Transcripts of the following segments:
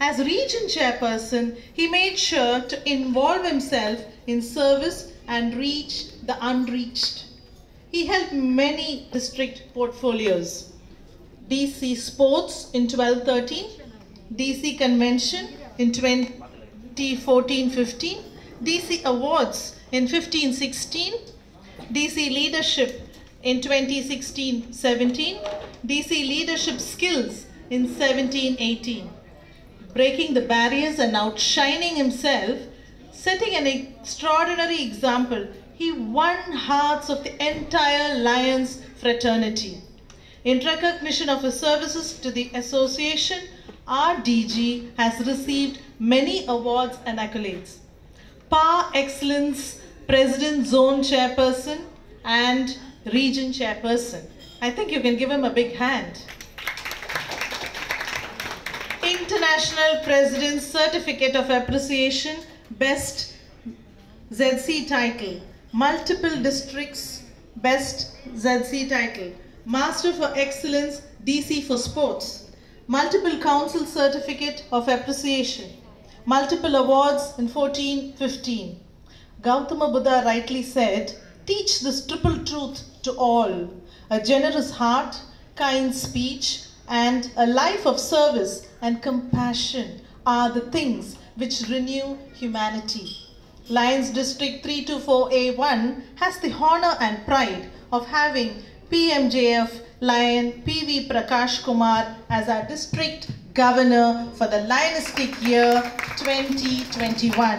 As region chairperson, he made sure to involve himself in service and reach the unreached. He helped many district portfolios. DC Sports in 1213, DC Convention in 2014-15, DC Awards in 15-16, DC Leadership in 2016-17, DC Leadership Skills in 17-18. Breaking the barriers and outshining himself, setting an extraordinary example, he won hearts of the entire Lions fraternity. In recognition of his services to the association, RDG has received many awards and accolades. Par Excellence President Zone Chairperson and Region Chairperson. I think you can give him a big hand. International President's Certificate of Appreciation, Best ZC title. Multiple districts, Best ZC title. Master for Excellence, DC for Sports. Multiple Council Certificate of Appreciation. Multiple awards in 14, 15. Gautama Buddha rightly said, teach this triple truth to all. A generous heart, kind speech, and a life of service and compassion are the things which renew humanity. Lions District 324A1 has the honor and pride of having PMJF Lion PV Prakash Kumar as our district governor for the Lionistic year 2021.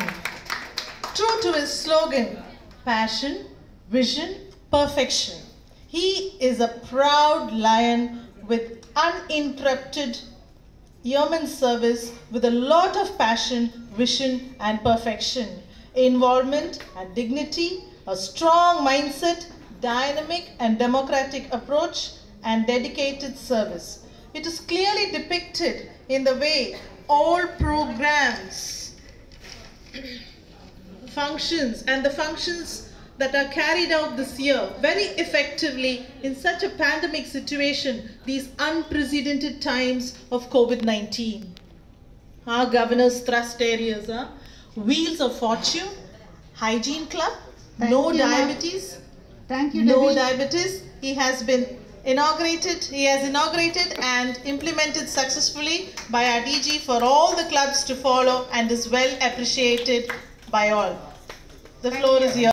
True to his slogan, passion, vision, perfection, he is a proud lion with uninterrupted yeoman service with a lot of passion, vision, and perfection, involvement and dignity, a strong mindset, dynamic and democratic approach, and dedicated service. It is clearly depicted in the way all programs, functions, and the functions that are carried out this year very effectively in such a pandemic situation, these unprecedented times of COVID-19. Our governor's thrust areas are Wheels of Fortune, Hygiene Club, Thank No you. Diabetes, Thank you, no Debbie. diabetes. He has been inaugurated, he has inaugurated and implemented successfully by our DG for all the clubs to follow and is well appreciated by all. The floor is yours.